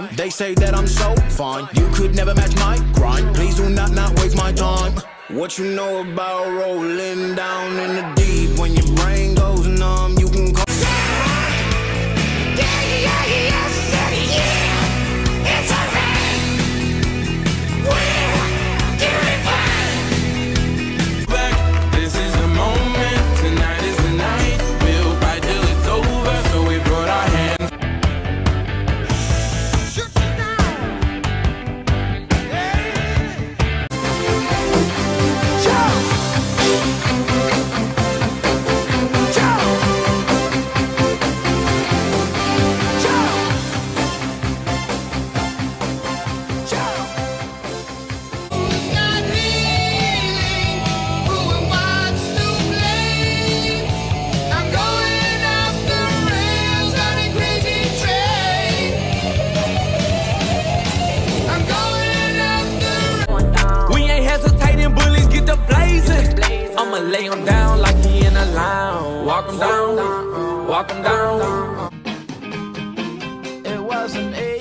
They say that I'm so fine. You could never match my grind. Please do not not waste my time. What you know about rolling down in the deep when your brain lay him down like he in a lounge. Walk him down, walk him down. It wasn't easy,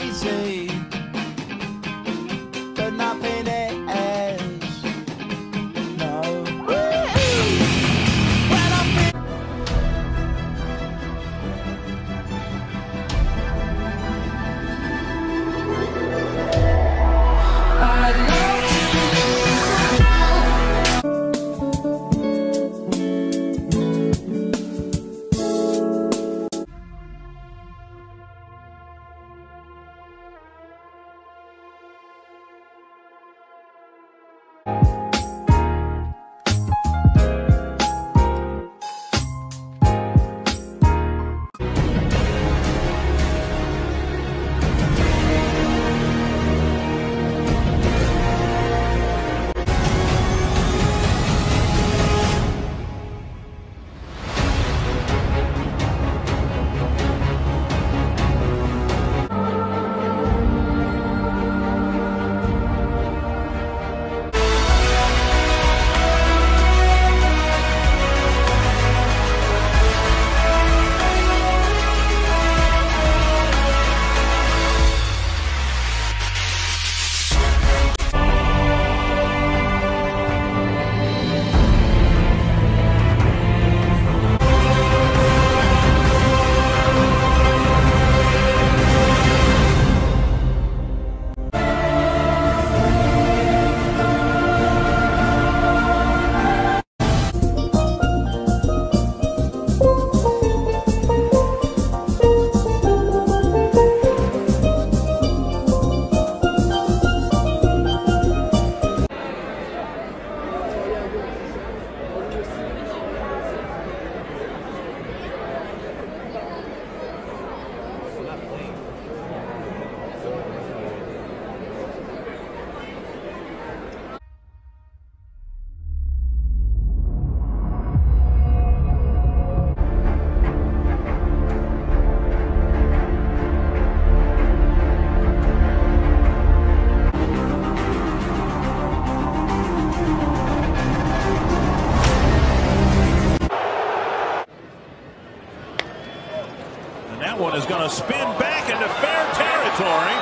is going to spin back into fair territory.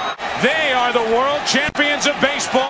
They are the world champions of baseball.